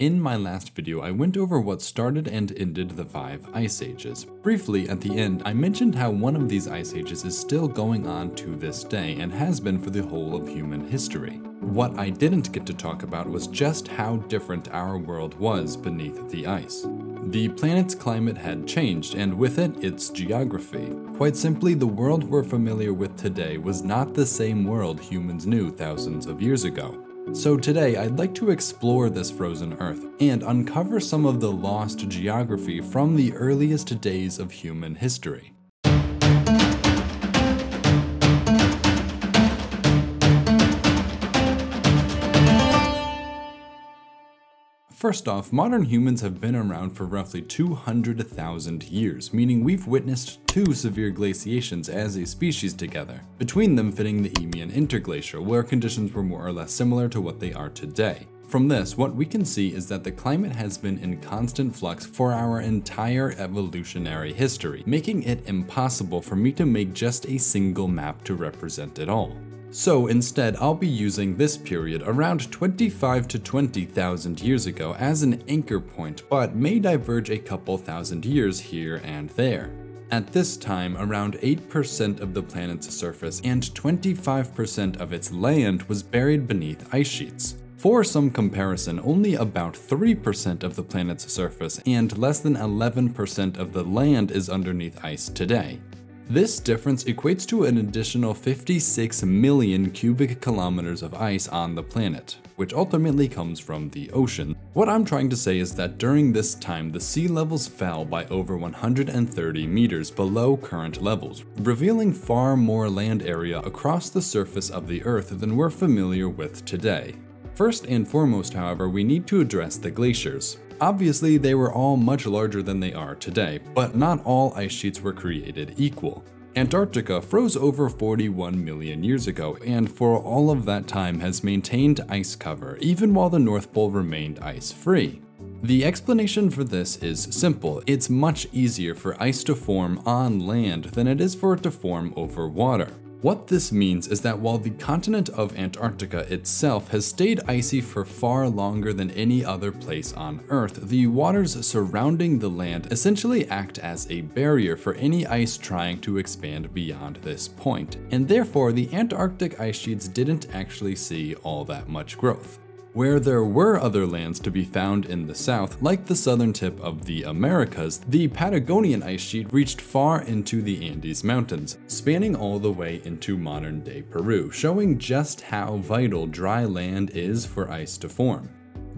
In my last video, I went over what started and ended the five ice ages. Briefly, at the end, I mentioned how one of these ice ages is still going on to this day and has been for the whole of human history. What I didn't get to talk about was just how different our world was beneath the ice. The planet's climate had changed, and with it, its geography. Quite simply, the world we're familiar with today was not the same world humans knew thousands of years ago. So today I'd like to explore this frozen Earth and uncover some of the lost geography from the earliest days of human history. First off, modern humans have been around for roughly 200,000 years, meaning we've witnessed two severe glaciations as a species together, between them fitting the Eemian interglacial, where conditions were more or less similar to what they are today. From this, what we can see is that the climate has been in constant flux for our entire evolutionary history, making it impossible for me to make just a single map to represent it all. So instead, I'll be using this period around 25 to 20,000 years ago as an anchor point, but may diverge a couple thousand years here and there. At this time, around 8% of the planet's surface and 25% of its land was buried beneath ice sheets. For some comparison, only about 3% of the planet's surface and less than 11% of the land is underneath ice today. This difference equates to an additional 56 million cubic kilometers of ice on the planet, which ultimately comes from the ocean. What I'm trying to say is that during this time, the sea levels fell by over 130 meters below current levels, revealing far more land area across the surface of the Earth than we're familiar with today. First and foremost, however, we need to address the glaciers. Obviously, they were all much larger than they are today, but not all ice sheets were created equal. Antarctica froze over 41 million years ago, and for all of that time has maintained ice cover, even while the North Pole remained ice-free. The explanation for this is simple. It's much easier for ice to form on land than it is for it to form over water. What this means is that while the continent of Antarctica itself has stayed icy for far longer than any other place on Earth, the waters surrounding the land essentially act as a barrier for any ice trying to expand beyond this point, and therefore the Antarctic ice sheets didn't actually see all that much growth where there were other lands to be found in the south, like the southern tip of the Americas, the Patagonian ice sheet reached far into the Andes Mountains, spanning all the way into modern-day Peru, showing just how vital dry land is for ice to form.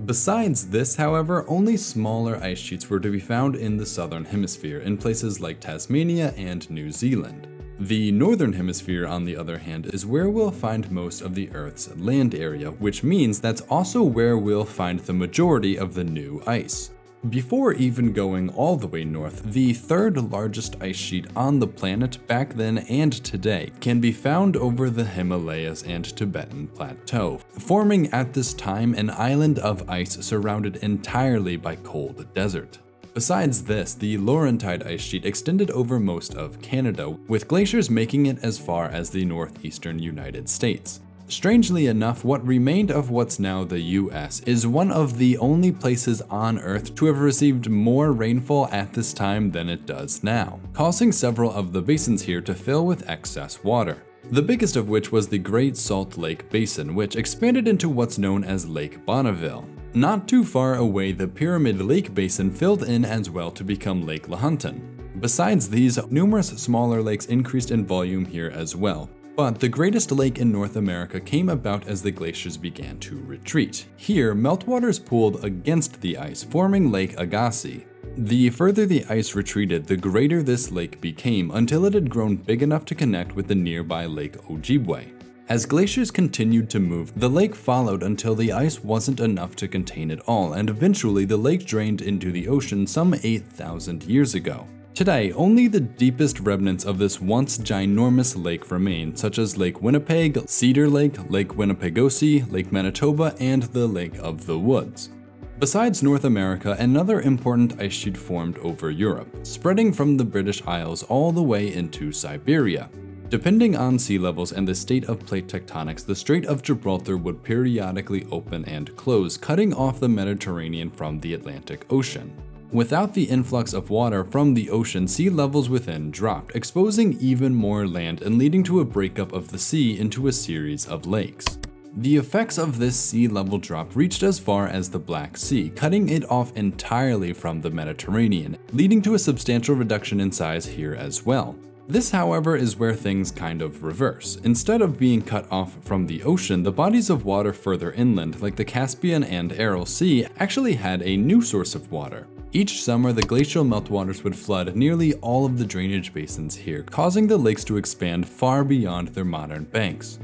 Besides this, however, only smaller ice sheets were to be found in the southern hemisphere in places like Tasmania and New Zealand. The northern hemisphere, on the other hand, is where we'll find most of the Earth's land area, which means that's also where we'll find the majority of the new ice. Before even going all the way north, the third largest ice sheet on the planet back then and today can be found over the Himalayas and Tibetan Plateau, forming at this time an island of ice surrounded entirely by cold desert. Besides this, the Laurentide ice sheet extended over most of Canada, with glaciers making it as far as the northeastern United States. Strangely enough, what remained of what's now the US is one of the only places on Earth to have received more rainfall at this time than it does now, causing several of the basins here to fill with excess water. The biggest of which was the Great Salt Lake Basin, which expanded into what's known as Lake Bonneville. Not too far away, the Pyramid Lake Basin filled in as well to become Lake Lahontan. Besides these, numerous smaller lakes increased in volume here as well. But the greatest lake in North America came about as the glaciers began to retreat. Here, meltwaters pooled against the ice, forming Lake Agassiz. The further the ice retreated, the greater this lake became until it had grown big enough to connect with the nearby Lake Ojibway. As glaciers continued to move, the lake followed until the ice wasn't enough to contain it all, and eventually the lake drained into the ocean some 8,000 years ago. Today, only the deepest remnants of this once ginormous lake remain, such as Lake Winnipeg, Cedar Lake, Lake Winnipegosis, Lake Manitoba, and the Lake of the Woods. Besides North America, another important ice sheet formed over Europe, spreading from the British Isles all the way into Siberia. Depending on sea levels and the state of plate tectonics, the Strait of Gibraltar would periodically open and close, cutting off the Mediterranean from the Atlantic Ocean. Without the influx of water from the ocean, sea levels within dropped, exposing even more land and leading to a breakup of the sea into a series of lakes. The effects of this sea level drop reached as far as the Black Sea, cutting it off entirely from the Mediterranean, leading to a substantial reduction in size here as well. This, however, is where things kind of reverse. Instead of being cut off from the ocean, the bodies of water further inland, like the Caspian and Aral Sea, actually had a new source of water. Each summer, the glacial meltwaters would flood nearly all of the drainage basins here, causing the lakes to expand far beyond their modern banks.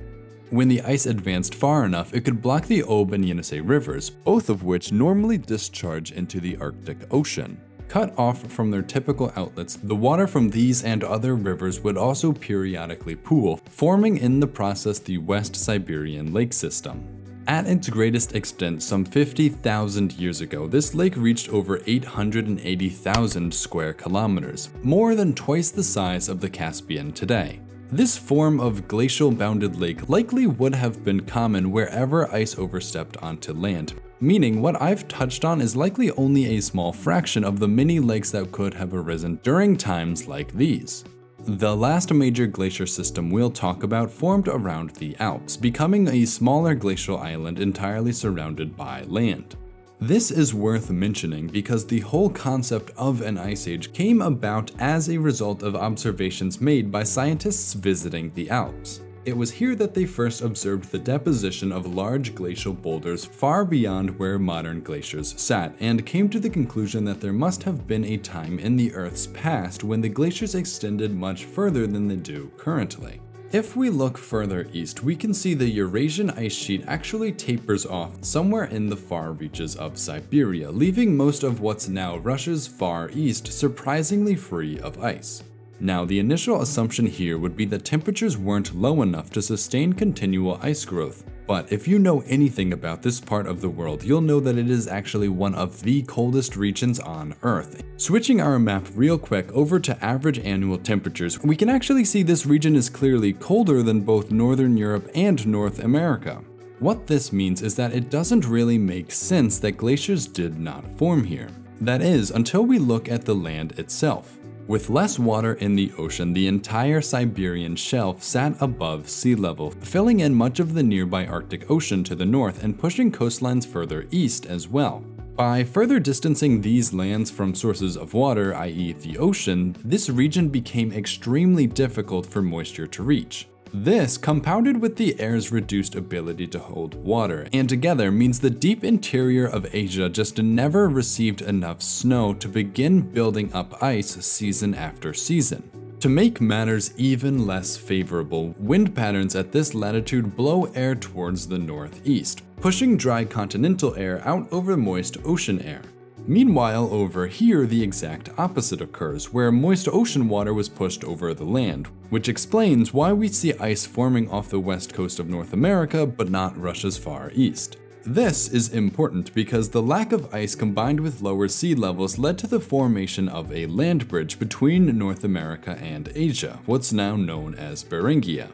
When the ice advanced far enough, it could block the Ob and Yenisei rivers, both of which normally discharge into the Arctic Ocean. Cut off from their typical outlets, the water from these and other rivers would also periodically pool, forming in the process the West Siberian lake system. At its greatest extent some 50,000 years ago, this lake reached over 880,000 square kilometers, more than twice the size of the Caspian today. This form of glacial bounded lake likely would have been common wherever ice overstepped onto land, meaning what I've touched on is likely only a small fraction of the many lakes that could have arisen during times like these. The last major glacier system we'll talk about formed around the Alps, becoming a smaller glacial island entirely surrounded by land. This is worth mentioning because the whole concept of an ice age came about as a result of observations made by scientists visiting the Alps. It was here that they first observed the deposition of large glacial boulders far beyond where modern glaciers sat, and came to the conclusion that there must have been a time in the Earth's past when the glaciers extended much further than they do currently. If we look further east, we can see the Eurasian ice sheet actually tapers off somewhere in the far reaches of Siberia, leaving most of what's now Russia's far east surprisingly free of ice. Now, the initial assumption here would be that temperatures weren't low enough to sustain continual ice growth, but if you know anything about this part of the world, you'll know that it is actually one of the coldest regions on Earth. Switching our map real quick over to average annual temperatures, we can actually see this region is clearly colder than both Northern Europe and North America. What this means is that it doesn't really make sense that glaciers did not form here. That is, until we look at the land itself. With less water in the ocean, the entire Siberian shelf sat above sea level, filling in much of the nearby Arctic Ocean to the north and pushing coastlines further east as well. By further distancing these lands from sources of water, i.e. the ocean, this region became extremely difficult for moisture to reach. This, compounded with the air's reduced ability to hold water, and together means the deep interior of Asia just never received enough snow to begin building up ice season after season. To make matters even less favorable, wind patterns at this latitude blow air towards the northeast, pushing dry continental air out over moist ocean air. Meanwhile, over here, the exact opposite occurs, where moist ocean water was pushed over the land, which explains why we see ice forming off the west coast of North America but not Russia's far east. This is important because the lack of ice combined with lower sea levels led to the formation of a land bridge between North America and Asia, what's now known as Beringia.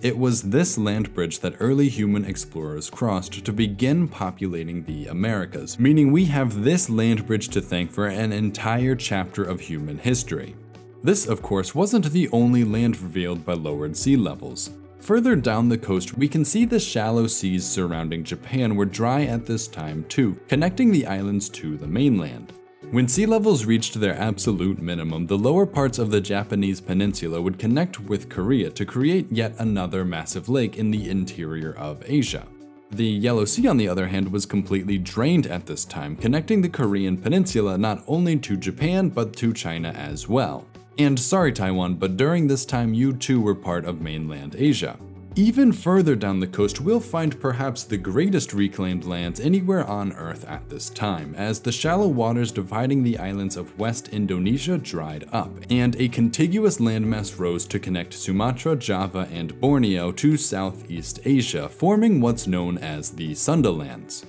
It was this land bridge that early human explorers crossed to begin populating the Americas, meaning we have this land bridge to thank for an entire chapter of human history. This, of course, wasn't the only land revealed by lowered sea levels. Further down the coast, we can see the shallow seas surrounding Japan were dry at this time too, connecting the islands to the mainland. When sea levels reached their absolute minimum, the lower parts of the Japanese peninsula would connect with Korea to create yet another massive lake in the interior of Asia. The Yellow Sea, on the other hand, was completely drained at this time, connecting the Korean peninsula not only to Japan but to China as well. And sorry Taiwan, but during this time you too were part of mainland Asia. Even further down the coast, we'll find perhaps the greatest reclaimed lands anywhere on Earth at this time, as the shallow waters dividing the islands of West Indonesia dried up, and a contiguous landmass rose to connect Sumatra, Java, and Borneo to Southeast Asia, forming what's known as the Sunda Lands.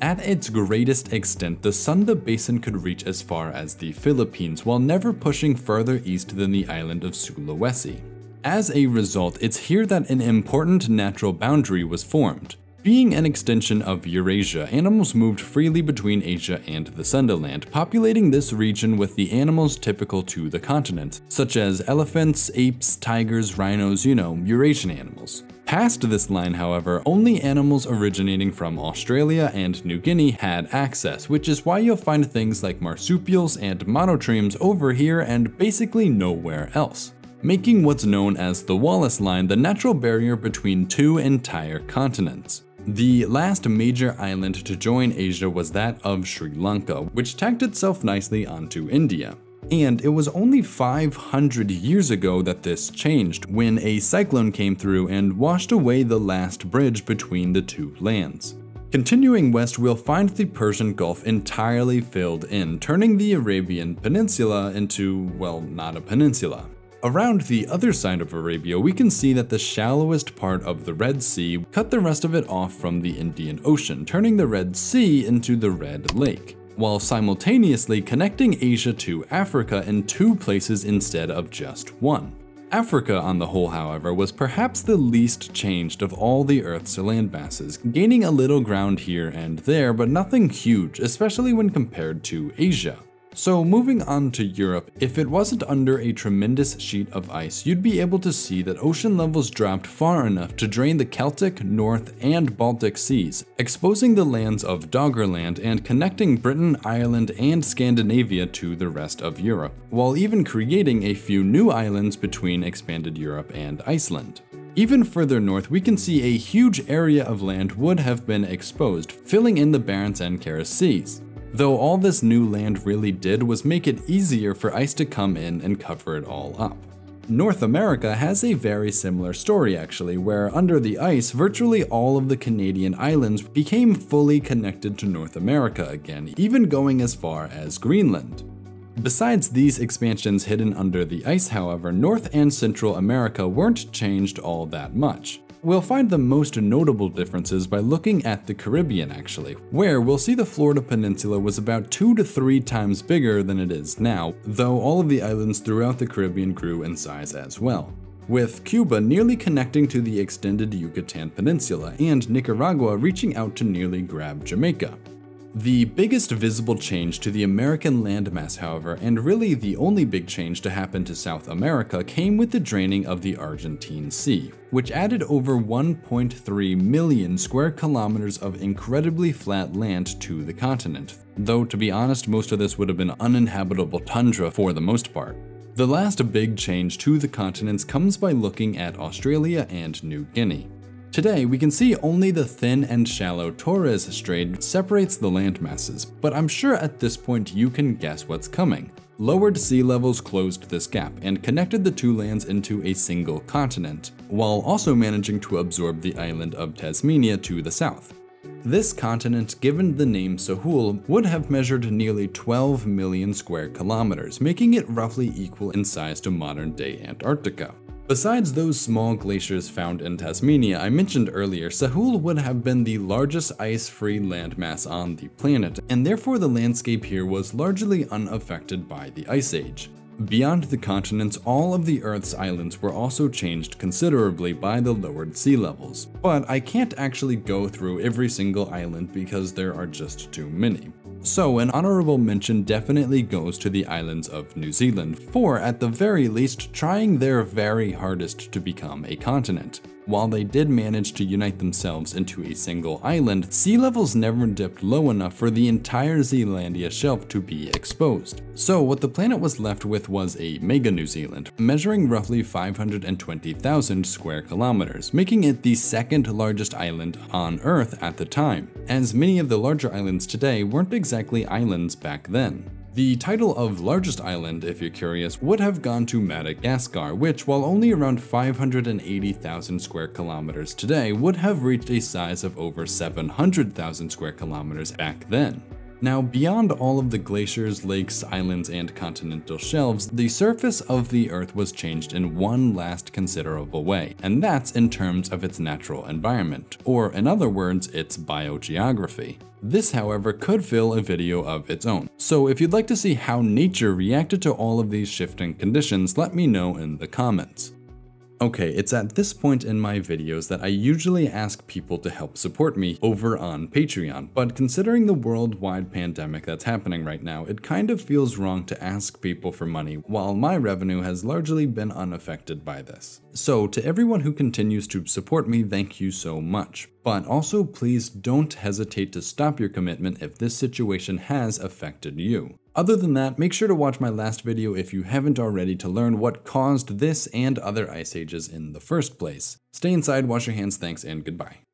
At its greatest extent, the Sunda Basin could reach as far as the Philippines while never pushing further east than the island of Sulawesi. As a result, it's here that an important natural boundary was formed. Being an extension of Eurasia, animals moved freely between Asia and the Sundaland, populating this region with the animals typical to the continent, such as elephants, apes, tigers, rhinos, you know, Eurasian animals. Past this line, however, only animals originating from Australia and New Guinea had access, which is why you'll find things like marsupials and monotremes over here and basically nowhere else making what's known as the Wallace Line the natural barrier between two entire continents. The last major island to join Asia was that of Sri Lanka, which tacked itself nicely onto India. And it was only 500 years ago that this changed, when a cyclone came through and washed away the last bridge between the two lands. Continuing west, we'll find the Persian Gulf entirely filled in, turning the Arabian Peninsula into, well, not a peninsula. Around the other side of Arabia, we can see that the shallowest part of the Red Sea cut the rest of it off from the Indian Ocean, turning the Red Sea into the Red Lake, while simultaneously connecting Asia to Africa in two places instead of just one. Africa, on the whole, however, was perhaps the least changed of all the Earth's landmasses, gaining a little ground here and there, but nothing huge, especially when compared to Asia. So moving on to Europe, if it wasn't under a tremendous sheet of ice, you'd be able to see that ocean levels dropped far enough to drain the Celtic, North, and Baltic seas, exposing the lands of Doggerland and connecting Britain, Ireland, and Scandinavia to the rest of Europe, while even creating a few new islands between expanded Europe and Iceland. Even further north, we can see a huge area of land would have been exposed, filling in the Barents and Kara seas though all this new land really did was make it easier for ice to come in and cover it all up. North America has a very similar story actually, where under the ice, virtually all of the Canadian islands became fully connected to North America again, even going as far as Greenland. Besides these expansions hidden under the ice, however, North and Central America weren't changed all that much. We'll find the most notable differences by looking at the Caribbean actually, where we'll see the Florida Peninsula was about two to three times bigger than it is now, though all of the islands throughout the Caribbean grew in size as well with Cuba nearly connecting to the extended Yucatan Peninsula and Nicaragua reaching out to nearly grab Jamaica. The biggest visible change to the American landmass, however, and really the only big change to happen to South America, came with the draining of the Argentine Sea, which added over 1.3 million square kilometers of incredibly flat land to the continent, though to be honest, most of this would have been uninhabitable tundra for the most part. The last big change to the continents comes by looking at Australia and New Guinea. Today, we can see only the thin and shallow Torres Strait separates the landmasses, but I'm sure at this point you can guess what's coming. Lowered sea levels closed this gap and connected the two lands into a single continent, while also managing to absorb the island of Tasmania to the south. This continent, given the name Sahul, would have measured nearly 12 million square kilometers, making it roughly equal in size to modern-day Antarctica. Besides those small glaciers found in Tasmania I mentioned earlier, Sahul would have been the largest ice-free landmass on the planet, and therefore the landscape here was largely unaffected by the Ice Age. Beyond the continents, all of the Earth's islands were also changed considerably by the lowered sea levels, but I can't actually go through every single island because there are just too many. So an honorable mention definitely goes to the islands of New Zealand for, at the very least, trying their very hardest to become a continent. While they did manage to unite themselves into a single island, sea levels never dipped low enough for the entire Zealandia shelf to be exposed. So what the planet was left with was a mega New Zealand, measuring roughly 520,000 square kilometers, making it the second largest island on Earth at the time, as many of the larger islands today weren't exactly islands back then. The title of largest island, if you're curious, would have gone to Madagascar, which, while only around 580,000 square kilometers today, would have reached a size of over 700,000 square kilometers back then. Now, beyond all of the glaciers, lakes, islands, and continental shelves, the surface of the Earth was changed in one last considerable way, and that's in terms of its natural environment, or in other words, its biogeography. This, however, could fill a video of its own, so if you'd like to see how nature reacted to all of these shifting conditions, let me know in the comments. Okay, it's at this point in my videos that I usually ask people to help support me over on Patreon, but considering the worldwide pandemic that's happening right now, it kind of feels wrong to ask people for money while my revenue has largely been unaffected by this. So to everyone who continues to support me, thank you so much. But also please don't hesitate to stop your commitment if this situation has affected you. Other than that, make sure to watch my last video if you haven't already to learn what caused this and other ice ages in the first place. Stay inside, wash your hands, thanks, and goodbye.